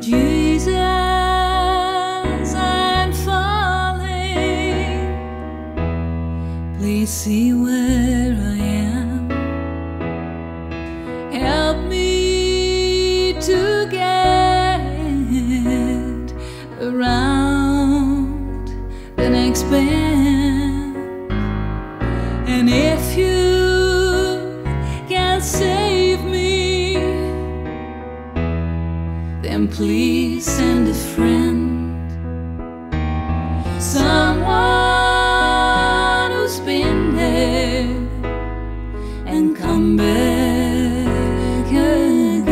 Jesus, I'm falling. Please see where I am. Then please send a friend. Someone who's been there and come back again.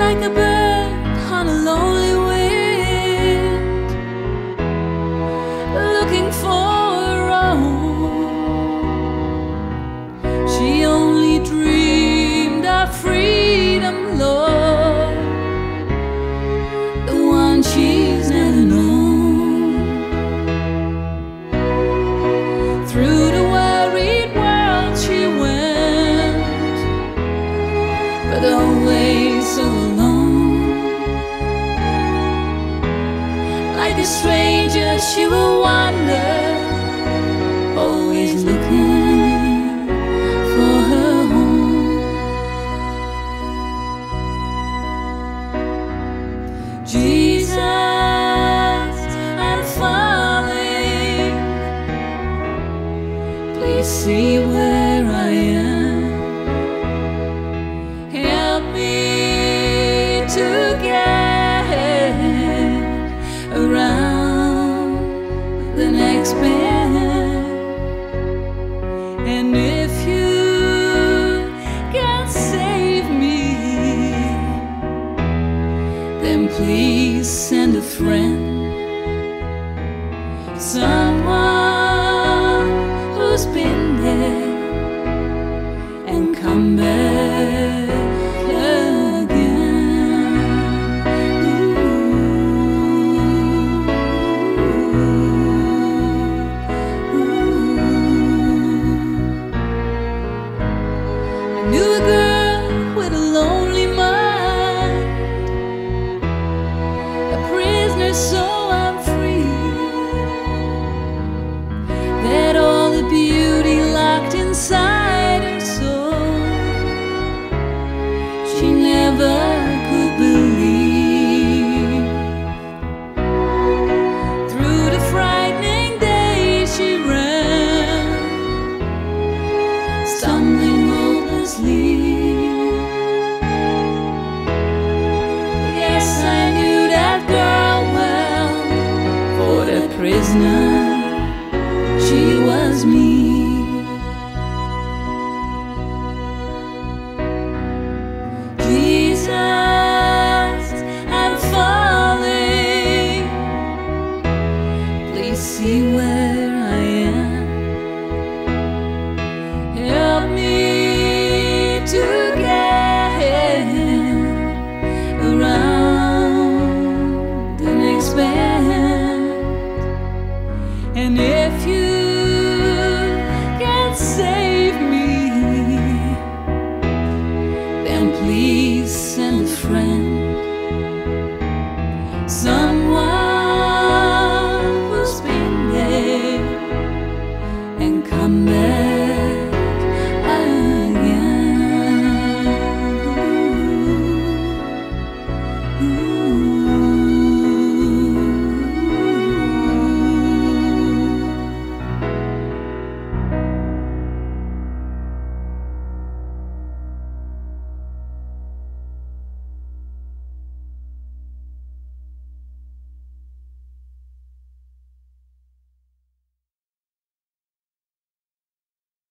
Like a bird Through the worried world she went, but always so alone. Like a stranger, she will wander, always looking see where I am. Help me to get around the next bend. And if you can save me, then please send a friend. Someone who's been there and come back inside her soul, she never could believe. Through the frightening days she ran, stumbling hopelessly.